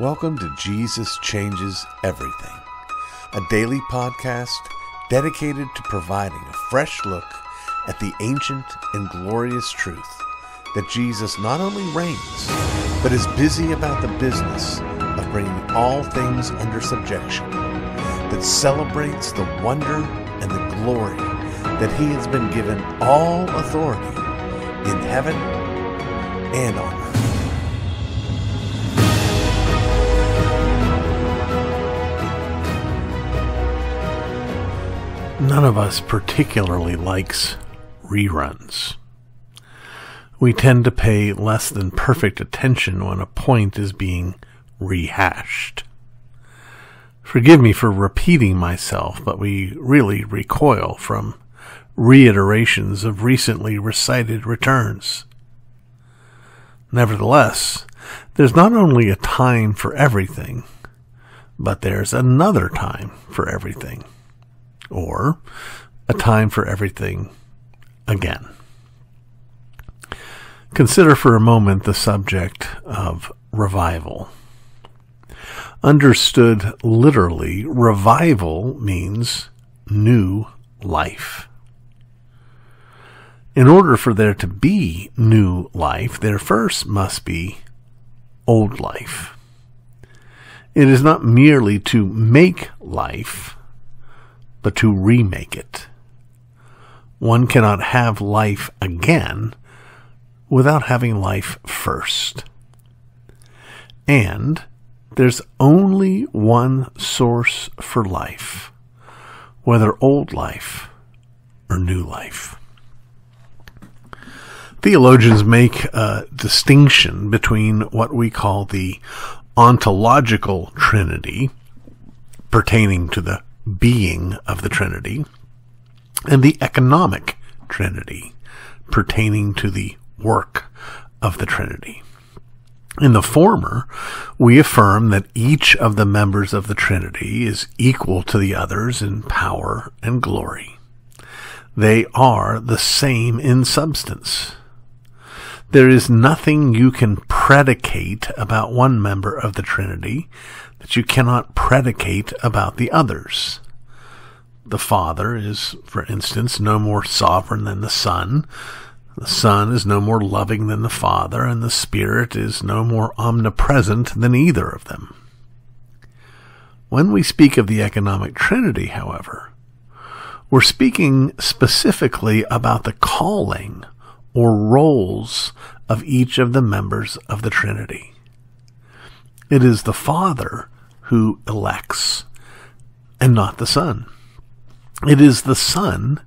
Welcome to Jesus Changes Everything, a daily podcast dedicated to providing a fresh look at the ancient and glorious truth that Jesus not only reigns, but is busy about the business of bringing all things under subjection, that celebrates the wonder and the glory that he has been given all authority in heaven and on earth. None of us particularly likes reruns. We tend to pay less than perfect attention when a point is being rehashed. Forgive me for repeating myself, but we really recoil from reiterations of recently recited returns. Nevertheless, there's not only a time for everything, but there's another time for everything or a time for everything again. Consider for a moment the subject of revival. Understood literally, revival means new life. In order for there to be new life, there first must be old life. It is not merely to make life, but to remake it. One cannot have life again without having life first. And there's only one source for life, whether old life or new life. Theologians make a distinction between what we call the ontological Trinity, pertaining to the being of the Trinity, and the economic Trinity, pertaining to the work of the Trinity. In the former, we affirm that each of the members of the Trinity is equal to the others in power and glory. They are the same in substance. There is nothing you can predicate about one member of the Trinity that you cannot predicate about the others. The Father is, for instance, no more sovereign than the Son. The Son is no more loving than the Father, and the Spirit is no more omnipresent than either of them. When we speak of the economic Trinity, however, we're speaking specifically about the calling or roles of each of the members of the Trinity. It is the Father who elects, and not the Son. It is the Son,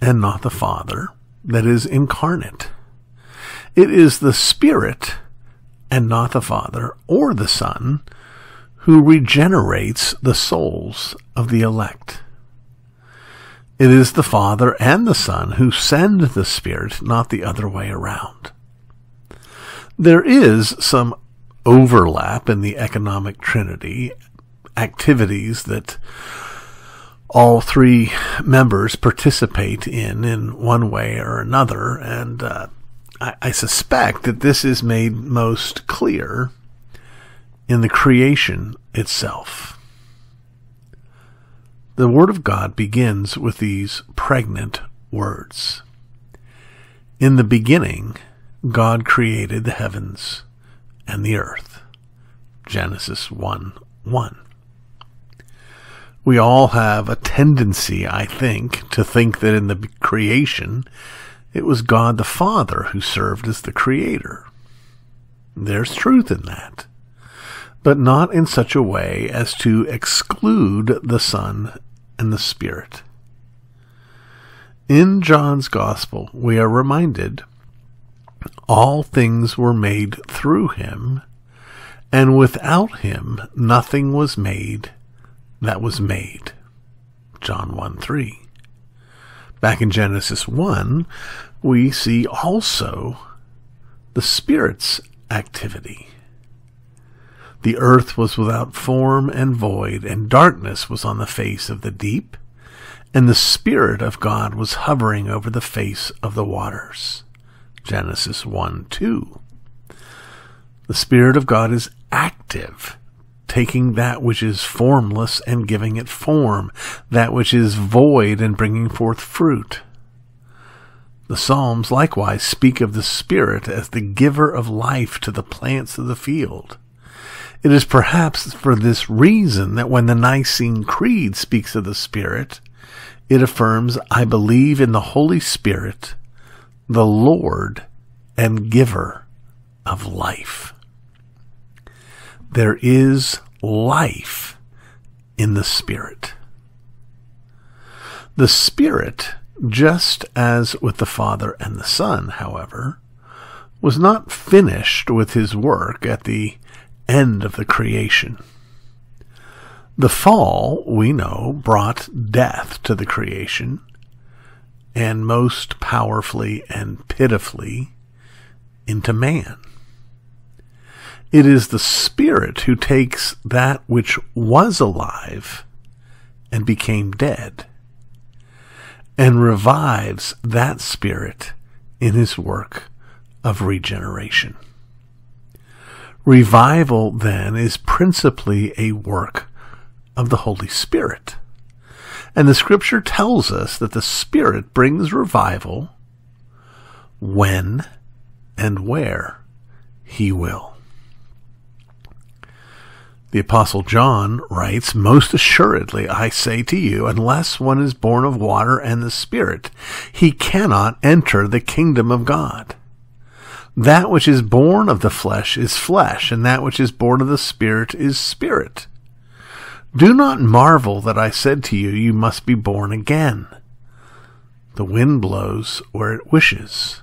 and not the Father, that is incarnate. It is the Spirit, and not the Father or the Son, who regenerates the souls of the elect. It is the Father and the Son who send the Spirit, not the other way around. There is some overlap in the economic trinity, activities that all three members participate in in one way or another, and uh, I, I suspect that this is made most clear in the creation itself. The Word of God begins with these pregnant words. In the beginning, God created the heavens and the earth. Genesis 1 1. We all have a tendency, I think, to think that in the creation, it was God the Father who served as the creator. There's truth in that, but not in such a way as to exclude the Son and the Spirit. In John's Gospel, we are reminded all things were made through him, and without him nothing was made that was made. John 1 3. Back in Genesis 1, we see also the Spirit's activity. The earth was without form and void, and darkness was on the face of the deep, and the Spirit of God was hovering over the face of the waters. Genesis 1 2. The Spirit of God is active, taking that which is formless and giving it form, that which is void and bringing forth fruit. The Psalms likewise speak of the Spirit as the giver of life to the plants of the field. It is perhaps for this reason that when the Nicene Creed speaks of the Spirit, it affirms, I believe in the Holy Spirit, the Lord and giver of life. There is life in the Spirit. The Spirit just as with the Father and the Son, however, was not finished with his work at the end of the creation. The fall, we know, brought death to the creation, and most powerfully and pitifully into man. It is the Spirit who takes that which was alive and became dead and revives that spirit in his work of regeneration. Revival, then, is principally a work of the Holy Spirit. And the scripture tells us that the Spirit brings revival when and where he will. The Apostle John writes, Most assuredly I say to you, unless one is born of water and the Spirit, he cannot enter the kingdom of God. That which is born of the flesh is flesh, and that which is born of the Spirit is spirit. Do not marvel that I said to you, You must be born again. The wind blows where it wishes,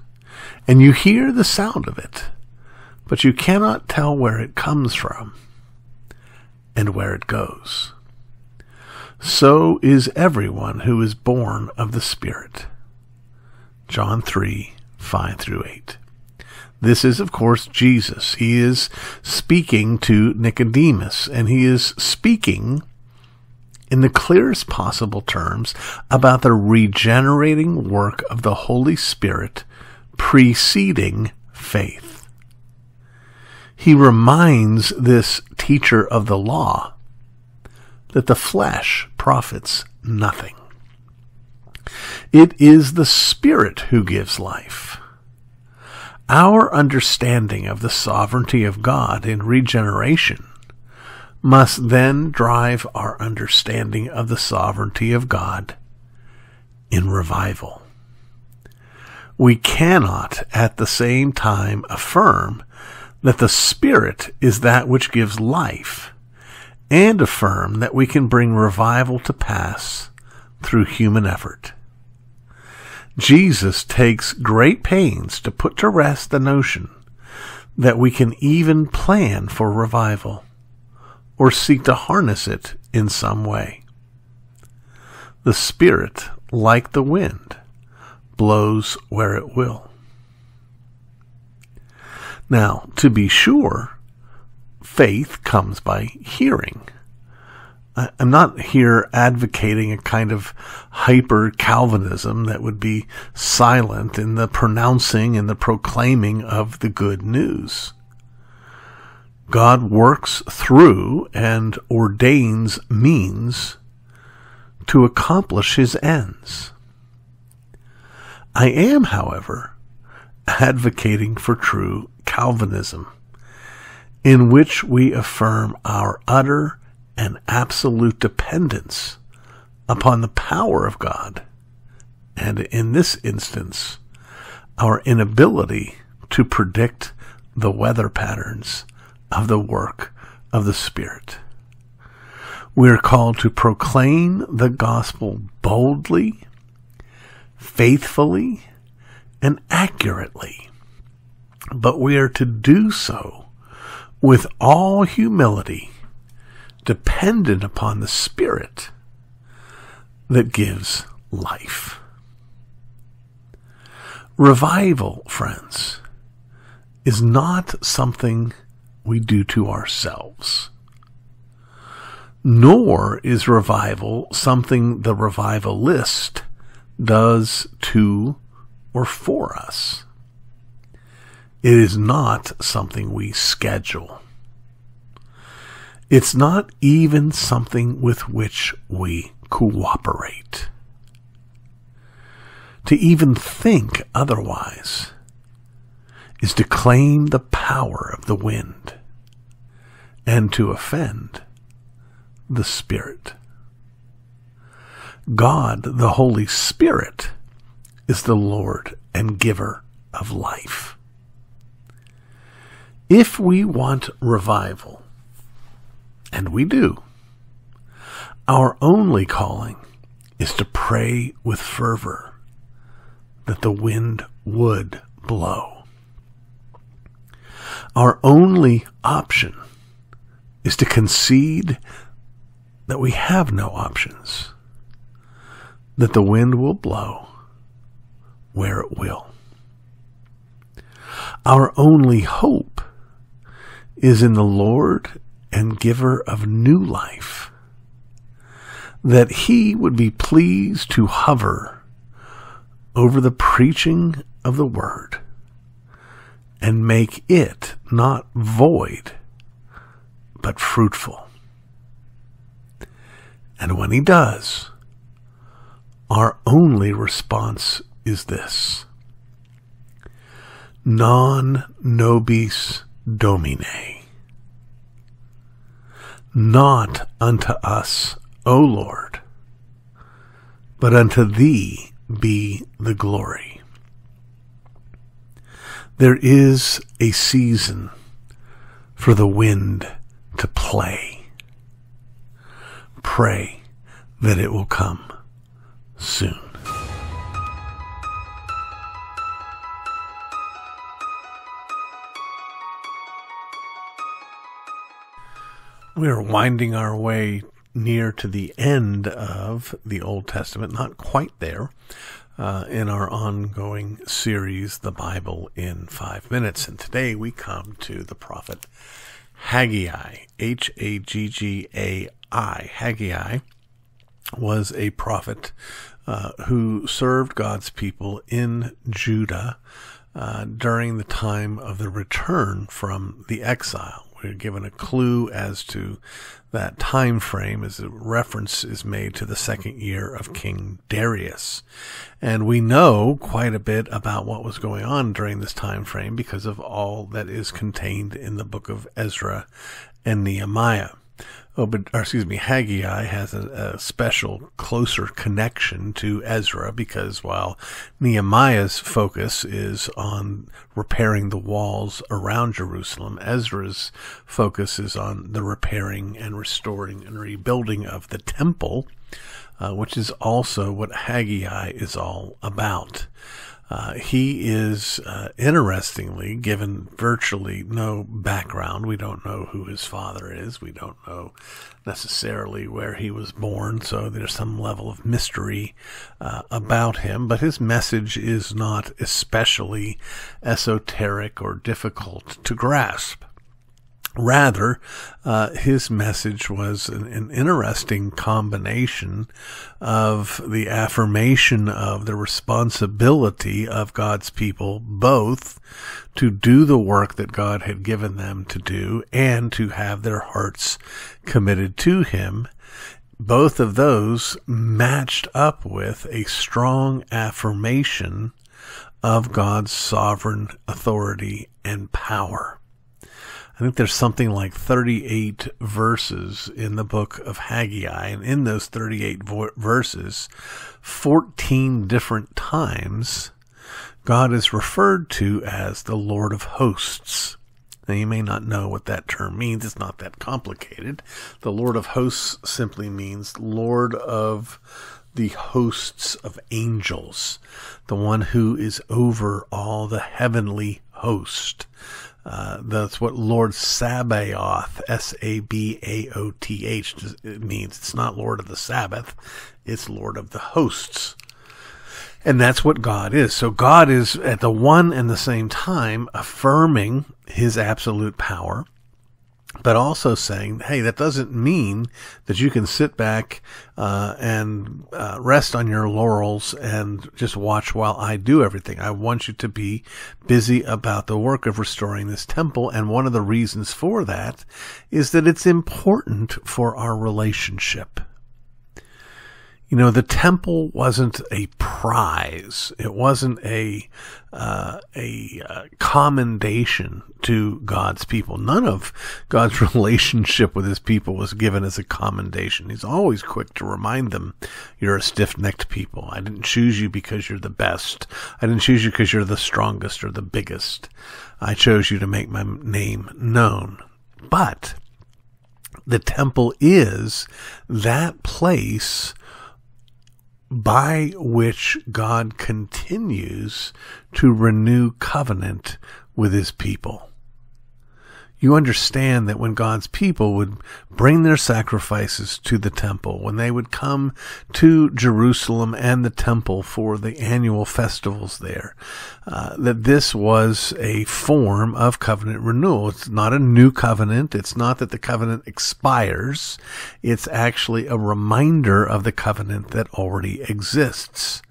and you hear the sound of it, but you cannot tell where it comes from and where it goes. So is everyone who is born of the Spirit. John 3 5 through 8. This is, of course, Jesus. He is speaking to Nicodemus, and he is speaking in the clearest possible terms about the regenerating work of the Holy Spirit preceding faith he reminds this teacher of the law that the flesh profits nothing. It is the Spirit who gives life. Our understanding of the sovereignty of God in regeneration must then drive our understanding of the sovereignty of God in revival. We cannot at the same time affirm that the Spirit is that which gives life, and affirm that we can bring revival to pass through human effort. Jesus takes great pains to put to rest the notion that we can even plan for revival or seek to harness it in some way. The Spirit, like the wind, blows where it will. Now, to be sure, faith comes by hearing. I'm not here advocating a kind of hyper Calvinism that would be silent in the pronouncing and the proclaiming of the good news. God works through and ordains means to accomplish his ends. I am, however, advocating for true Calvinism, in which we affirm our utter and absolute dependence upon the power of God, and in this instance, our inability to predict the weather patterns of the work of the Spirit. We are called to proclaim the gospel boldly, faithfully, and accurately but we are to do so with all humility, dependent upon the Spirit that gives life. Revival, friends, is not something we do to ourselves. Nor is revival something the revivalist does to or for us. It is not something we schedule. It's not even something with which we cooperate. To even think otherwise is to claim the power of the wind and to offend the Spirit. God, the Holy Spirit, is the Lord and giver of life. If we want revival, and we do, our only calling is to pray with fervor that the wind would blow. Our only option is to concede that we have no options, that the wind will blow where it will. Our only hope is in the Lord and giver of new life, that he would be pleased to hover over the preaching of the word and make it not void, but fruitful. And when he does, our only response is this Non nobis domine. Not unto us, O Lord, but unto thee be the glory. There is a season for the wind to play. Pray that it will come soon. We are winding our way near to the end of the Old Testament, not quite there, uh, in our ongoing series, The Bible in Five Minutes. And today we come to the prophet Haggai, H A G G A I. Haggai was a prophet uh, who served God's people in Judah uh, during the time of the return from the exile. We're given a clue as to that time frame as a reference is made to the second year of King Darius. And we know quite a bit about what was going on during this time frame because of all that is contained in the book of Ezra and Nehemiah. Obed, or excuse me, Haggai has a, a, special, closer connection to Ezra because while Nehemiah's focus is on repairing the walls around Jerusalem, Ezra's focus is on the repairing and restoring and rebuilding of the temple, uh, which is also what Haggai is all about. Uh, he is, uh, interestingly, given virtually no background. We don't know who his father is. We don't know necessarily where he was born. So there's some level of mystery uh, about him. But his message is not especially esoteric or difficult to grasp. Rather, uh, his message was an, an, interesting combination of the affirmation of the responsibility of God's people, both to do the work that God had given them to do and to have their hearts committed to Him. Both of those matched up with a strong affirmation of God's sovereign authority and power. I think there's something like 38 verses in the book of Haggai, and in those 38 vo- verses, 14 different times, God is referred to as the Lord of hosts. Now, you may not know what that term means. It's not that complicated. The Lord of hosts simply means Lord of the hosts of angels, the one who is over all the heavenly host. Uh, that's what Lord Sabaoth, S A B A O T H, means. It's not Lord of the Sabbath, it's Lord of the hosts. And that's what God is. So God is at the one and the same time affirming his absolute power but also saying, hey, that doesn't mean that you can sit back uh, and uh, rest on your laurels and just watch while I do everything. I want you to be busy about the work of restoring this temple. And one of the reasons for that is that it's important for our relationship. You know, the temple wasn't a prize. It wasn't a uh, a uh, commendation to God's people. None of God's relationship with His people was given as a commendation. He's always quick to remind them, "You're a stiff-necked people. I didn't choose you because you're the best. I didn't choose you because you're the strongest or the biggest. I chose you to make my name known." But the temple is that place by which God continues to renew covenant with his people you understand that when God's people would bring their sacrifices to the temple, when they would come to Jerusalem and the temple for the annual festivals there, uh, that this was a form of covenant renewal. It's not a new covenant. It's not that the covenant expires. It's actually a reminder of the covenant that already exists.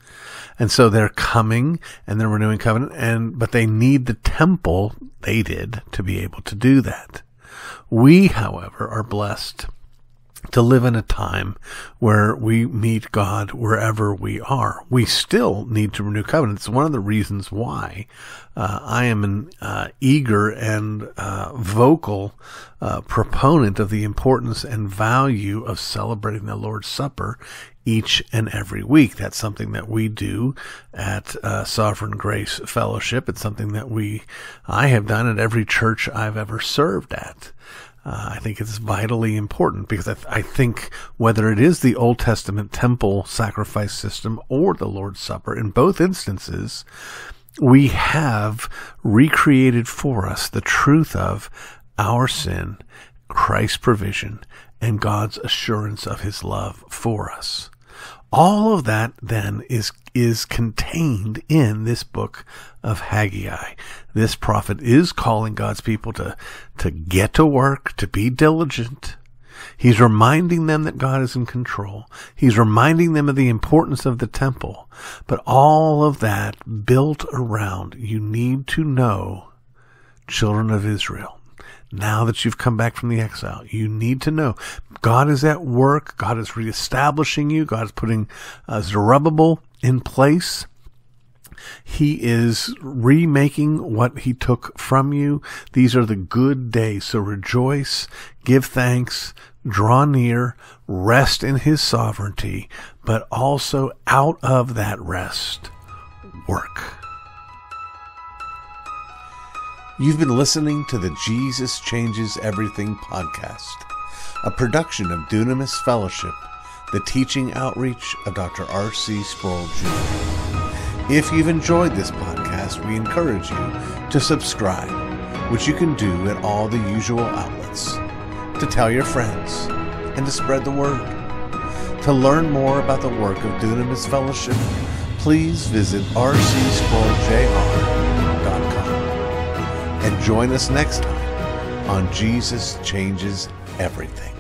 And so they're coming and they're renewing covenant and, but they need the temple, they did, to be able to do that. We, however, are blessed to live in a time where we meet God wherever we are. We still need to renew covenant. It's one of the reasons why uh, I am an uh, eager and uh, vocal uh, proponent of the importance and value of celebrating the Lord's Supper each and every week. That's something that we do at uh, Sovereign Grace Fellowship. It's something that we, I have done at every church I've ever served at. Uh, I think it's vitally important because I, th- I, think whether it is the Old Testament temple sacrifice system or the Lord's Supper, in both instances, we have recreated for us the truth of our sin, Christ's provision, and God's assurance of his love for us. All of that then is is contained in this book of Haggai. This prophet is calling God's people to to get to work, to be diligent. He's reminding them that God is in control. He's reminding them of the importance of the temple. But all of that built around you need to know, children of Israel, now that you've come back from the exile, you need to know God is at work. God is reestablishing you. God is putting uh, Zerubbabel in place. He is remaking what he took from you. These are the good days. So rejoice, give thanks, draw near, rest in his sovereignty, but also out of that rest, work. You've been listening to the Jesus Changes Everything podcast, a production of Dunamis Fellowship, the teaching outreach of Dr. R.C. Sproul Jr. If you've enjoyed this podcast, we encourage you to subscribe, which you can do at all the usual outlets, to tell your friends, and to spread the word. To learn more about the work of Dunamis Fellowship, please visit rcsproulJR.com and join us next time on Jesus Changes Everything.